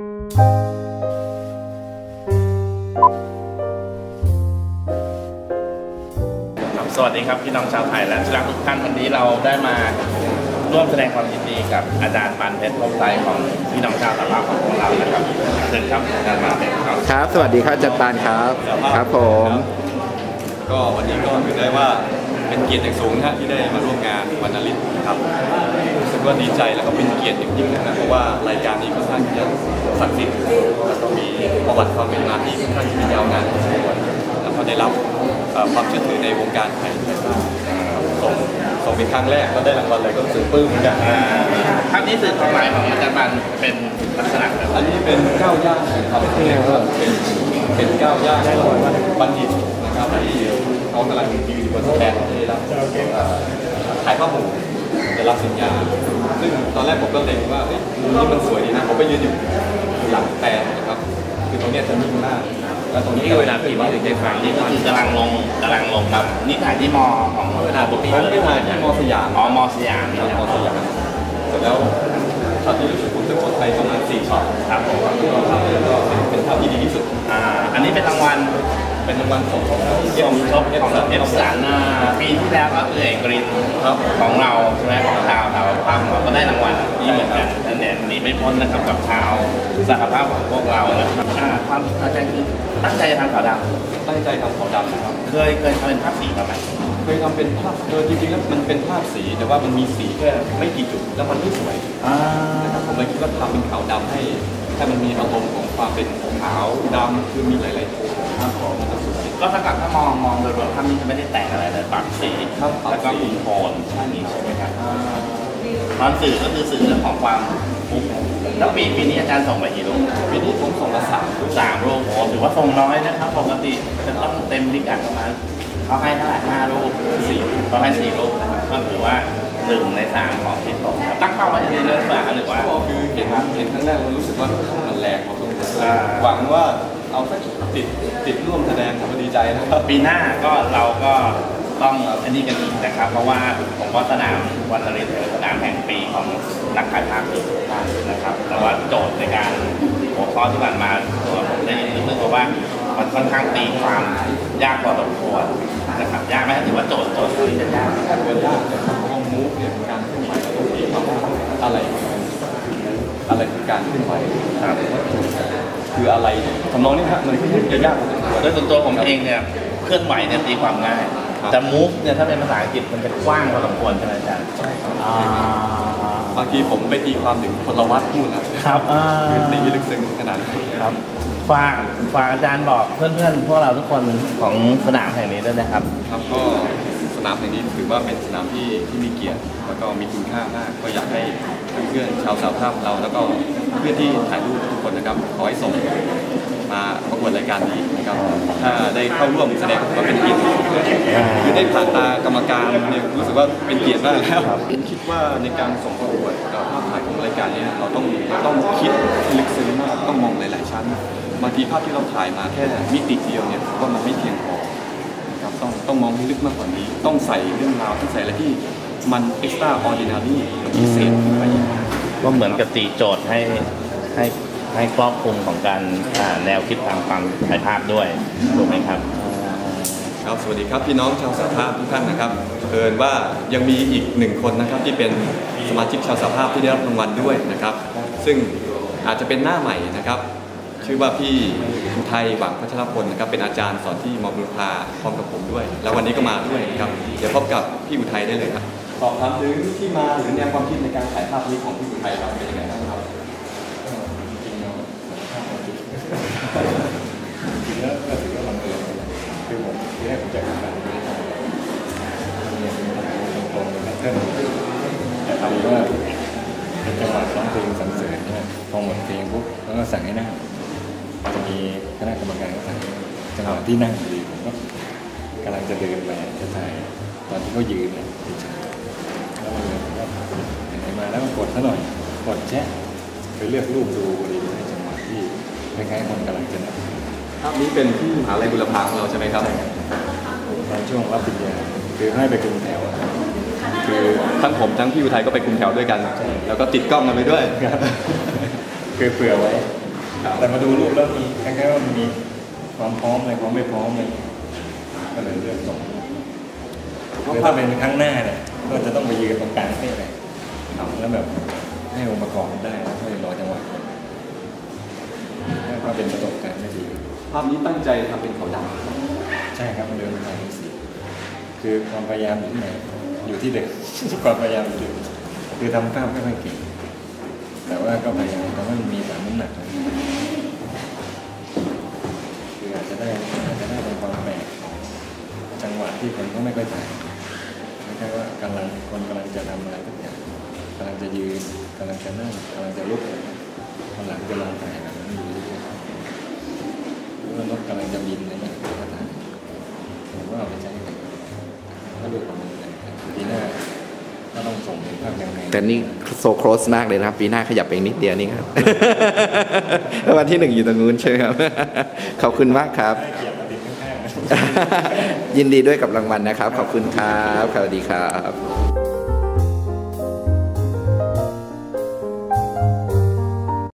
ครับสวัสดีครับพี่น้องชาวไทยและที่รักทุกท่านวันนี้เราได้มาร่วมแสดงความยินดีกับอาจารย์ปานเพชรลมไทยของพี่น้องชาวตะลาของพวกเรานะครับเชิญครับอาจารย์ปานเพชรครับครับ สวัสดีครับอาจารย์ปานครับ ครับผม ก็วันนี้ก็ถือได้ว่า เป็นเกียรติอย่างสูงนะฮะที่ได้มาร่วมงานวันนลิตนะครับรู้สึกว่าดีใจแล้วก็เป็นเกียรติอย่างยิ่งนะฮะเพราะว่ารายการนี้ค่อนข้างที่จะศักดิ์สิทธิ์แล้วก็มีประวัติความเป็นมาที่ค่อนข้างที่จะยาวนานพอสมควรแล้วก็ได้รับเอ่อความเชื่อถือในวงการไทยไทยบ้างส่งส่งเป็นครั้งแรกก็ได้รางวัลเลยก็รู้สึกปลื้มเหมือนกันอ่าภาพนี้สื่อความหมายของอาจารย์ปานเป็นลักษณะแบบอันนี้เป็นก้าวย่างครับเรียกว่าเป็นเป็นก้าวย่างของบัณฑิตนะครับที่ เขากำลังยืนอยู่บนสแตนที่ได้รับเอ่อถ่ายภาพหมู่จะรับสัญญา ซึ่งตอนแรกผมก็เล็งว่าเฮ้ยนี่มันสวยดีนะ ผมไปยืนอยู่หลังแตนนะครับ คือตรงเนี้ยจะนิ่งมาก แล้วตรงนี้ก็เวลาพิมพ์ถึงได้ฟังนี่ก็คือกำลังลงกำลังลงครับนี่ถ่ายที่มอของเวลาผมผมไปถ่ายที่มอสยามอ๋อมอสยามคนี่รับนะมอสยามเสร็จแล้วช็อตที่รู้สึกผมจะกดไปประมาณ4ช็อตครับผมก็ภาพนี้ก็เป็นเป็นภาพที่ดีที่สุดอ่าอันนี้เป็นรางวัล เป็นรางวัลของของสมทบของเอฟสันปีที่แล้วก็เอกรินครับของเราใช่ไหมของชาวชาวภาพของเราก็ได้รางวัลนี้เหมือนกันนั่นเนี่หนีไม่พ้นนะครับกับชาวสหภาพของพวกเรานะครับความอาจารย์คือตั้งใจทำขาวดตั้งใจทำขาวดำนะครับเคยเคยทำเป็นภาพสีมาไหมเคยทำเป็นภาพโดยจริงๆแล้วมันเป็นภาพสีแต่ว่ามันมีสีแค่ไม่กี่จุดแล้วมันไม่สวยอ่าผมเลยคิดว่าทำเป็นขาวดำให้ ให้มันมีอารมณ์ของความเป็นขาวดำคือมีหลายๆโทนครับผมมันจะสวย ก็ถ้ากับถ้ามองมองโดยรวมภาพนี้จะไม่ได้แต่งอะไรเลยปรับสีครับปรับแล้วก็คุมโทนใช่นี้ใช่ไหมครับตอนสื่อก็คือสื่อเรื่องของความฟุกแล้วปีปีนี้อาจารย์ส่งไปกี่รูปปีนี้ผมส่งมาสามสามรูปโอ้ถือว่าทรงน้อยนะครับปกติจะต้องเต็มพิกัดประมาณเขาให้เท่าไหร่ห้ารูปสี่เขาให้สี่รูปนะครับก็ถือว่าหนึ่งในสามของที่ส่งครับตั้งเป้าไว้ในเรื่องฝาหรือว่า ก็คือเห็นเห็นครั้งแรกเรารู้สึกว่ามันแรงพอสมควรอ่า หวังว่าเอาสักติดติดร่วมแสดงผมก็ดีใจนะครับ ปีหน้าก็เราก็ต้องอันนี้กันอีกนะครับ เพราะว่าผมว่าสนามวันนรินทร์เป็นสนามแห่งปีของนักถ่ายภาพทุกท่านะครับ แต่ว่าโจทย์ในการหัวข้อที่ผ่านมาตัวผมได้ยินนึกๆมาว่ามันค่อนข้างตีความยากพอสมควรนะครับยากไหมถือว่าโจทย์โจทย์ที่จะยากไหมกาเดินยากนะครับเพราะว่ามูฟเนี่ยนการเคลื่อนไหวของมีความว่าอะไร อะไรคือการเคลื่อนไหวครับคืออะไรทำนองนี้ฮะมันค่อนข้างจะยากพอสมควรโดยส่วนตัวผมเองเนี่ยเคลื่อนไหวเนี่ยตีความง่ายครับแต่ move เนี่ยถ้าเป็นภาษาอังกฤษมันจะกว้างพอสมควรใช่ไหมอาจารย์อ่าบางทีผมไปตีความถึงพลวัตนู่นนะครับอ่าคือตีลึกซึ้งขนาดนั้นครับฝากฝากอาจารย์บอกเพื่อนๆพวกเราทุกคนของสนามแห่งนี้ด้วยนะครับ ครับก็สนามแห่งนี้ถือว่าเป็นสนามที่ที่มีเกียรติแล้วก็มีคุณค่ามากก็อยากให้ เพื่อนชาวสาวภาพเราแล้วก็เพื่อนที่ถ่ายรูปทุกคนนะครับขอให้ส่งมาประกวดรายการนี้นะครับ ถ้าได้เข้าร่วมแสดงก็เป็นเกียรติคือได้ผ่านตากรรมการเนี่ยรู้สึกว่าเป็นเกียรติมากแล้วคิดว่าในการส่งประกวดกับภาพถ่ายของรายการเนี้เราต้องเราต้องคิดลึกซึ้งมากต้องมองหลาย ๆ ชั้นบางทีภาพที่เราถ่ายมาแค่มิติเดียวเนี่ยว่ามันไม่เพียงพอครับต้องต้องมองให้ลึกมากกว่านี้ ต้องใส่เรื่องราวต้องใส่อะไรที่ มัน extra ordinary มันพิเศษขึ้นไปอีกก็เหมือนกับตีโจทย์ให้ให้ให้ครอบคลุมของการอ่าแนวคิดทางความถ่ายภาพด้วยถูกไหมครับครับสวัสดีครับพี่น้องชาวสาภาพทุกท่านนะครับเอิญว่ายังมีอีกหนึ่งคนนะครับที่เป็นสมาชิกชาวสาภาพที่ได้รับรางวัลด้วยนะครับ ซึ่งอาจจะเป็นหน้าใหม่นะครับ ชื่อว่าพี่อุทัยหวังพัชรพลนะครับเป็นอาจารย์สอนที่มบุรพาพร้อมกับผมด้วย แล้ววันนี้ก็มาด้วยนะครับเดี๋ยวพบกับพี่อุทัยได้เลยครับ สอบถามถึงที่มาหรือแนวความคิดในการถ่ายภาพนี้ของพี่อุทัยครับเป็นยังไงบ้างครับจริงแล้วก็ถือว่าบังเอิญคือผมที่แรกผมจะทำแบบนี้เรียนตรงๆเลยนะท่านแต่ทำว่าเป็นจังหวะร้องเพลงสรรเสริญเนี่ยพอหมดเพลงปุ๊บแล้วก็สั่งให้นั่งจะมีคณะกรรมการก็สั่งจังหวะที่นั่งดีผมก็กำลังจะเดินไปจะถ่ายตอนที่เขายืนเนี่ยเฉย ไหนมาแล้วก็กดซะหน่อย กดแชะไปเลือกรูปดูพอดีในจังหวะที่คล้ายๆคนกำลังจะนั่งภาพนี้เป็นที่มหาลัยบุรพาของเราใช่ไหมครับตอนช่วงรับปริญญาคือให้ไปคุมแถว คือทั้งผมทั้งพี่อุทัยก็ไปคุมแถวด้วยกัน แล้วก็ติดกล้องกันไปด้วยครับคือเผื่อไว้ แต่มาดูรูปแล้วมีคล้ายๆว่ามันมีความพร้อมเลยความไม่พร้อมเลยก็เลยเลือกส่งคือถ้าเป็นครั้งหน้าเนี่ย ก็จะต้องไปยืนตรงกลางเส้นเลยแล้วแบบให้องค์ประกอบมันได้แล้วค่อยรอจังหวะถ้าเป็นประสบการณ์ไม่ดีภาพนี้ตั้งใจทำเป็นขาวดใช่ครับมันเดินทางที่สี่คือความพยายามอยู่ที่ไหนอยู่ที่เด็กความพยายามอยู่ที่เดิมคือทำภาพไม่ค่อยเก่งแต่ว่าก็พยายามทำให้มันมีสามน้ำหนักนะคืออาจจะได้อาจจะได้เป็นความแปลกจังหวะที่คนก็ไม่ค่อยถ่าย ไม่ว่ากำลังคนกำลังจะทำอะไรทุกอย่างกำลังจะยืนกำลังจะนั่งกำลังจะลุกอะไรคนหลังจะลองถ่ายแบบนั้นอยู่เรื่อยๆหรือว่ารถกำลังจะบินอะไรเงี้ยก็ถ่ายผมว่าเอาไปใช้กันก็ดูความมันเลยปีหน้าก็ต้องส่งเป็นภาพยังไงแต่นี่โซโครสมากเลยนะครับ ปีหน้าขยับไปอีกนิดเดียวนี่ครับวันที่หนึ่งอยู่ตรงนู้นใช่ไหมครับขอบคุณมากครับ ยินดีด้วยกับรางวัลนะครับ ขอบคุณครับสวัสดีครับ